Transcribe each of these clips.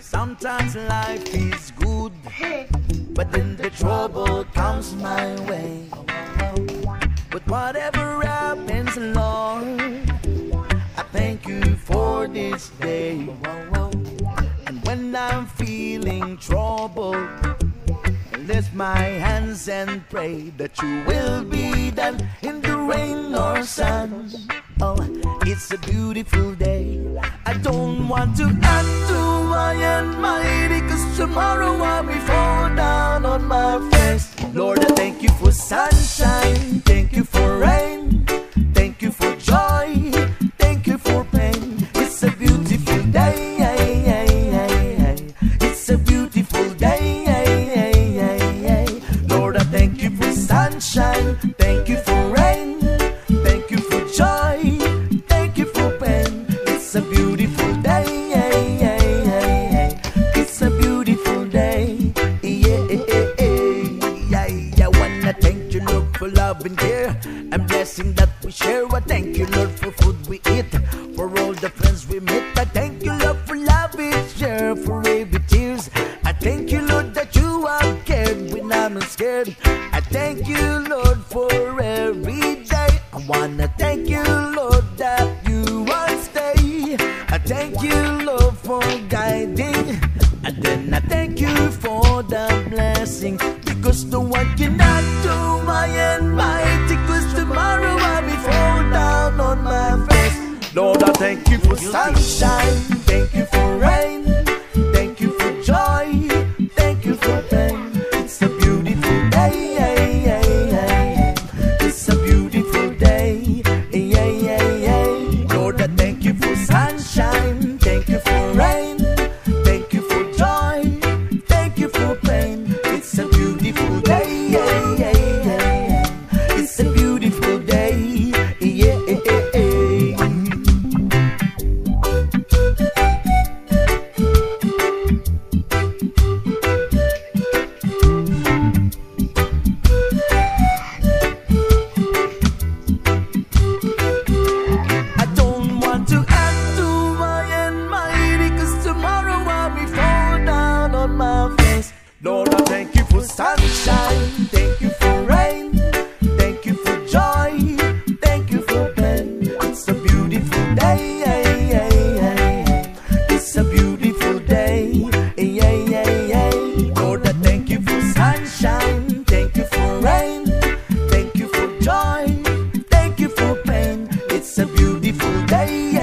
Sometimes life is good, but then the trouble comes my way. But whatever happens, this day. And when I'm feeling troubled, I lift my hands and pray that you will be done in the rain or sun. Oh, it's a beautiful day. I don't want to too high and mighty, cause tomorrow I'll be fall down on my face. Lord, I thank you for sunshine, And care and blessing that we share. I thank you, Lord, for food we eat, for all the friends we meet. I thank you, Lord, for love we share, for every tears. I thank you, Lord, that you have cared when I'm scared. I thank you, Lord, for every day. I wanna thank you, Lord, that you will stay. I thank you, Lord, for guiding. And then I thank you for the blessing. Because no one cannot Lord, I thank you for sunshine. Thank you for rain. Thank you for sunshine, thank you for rain, thank you for joy, thank you for pain. It's a beautiful day. It's a beautiful day. Thank you for sunshine, thank you for rain, thank you for joy, thank you for pain. It's a beautiful day.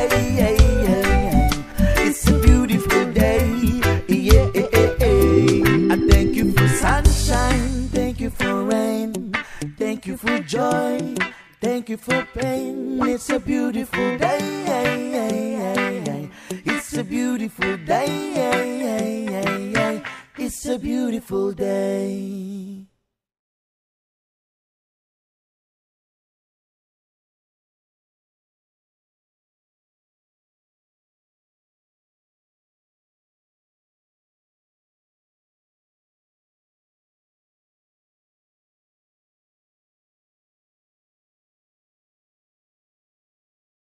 Sunshine. Thank you for rain. Thank you for joy. Thank you for pain. It's a beautiful day. It's a beautiful day. It's a beautiful day.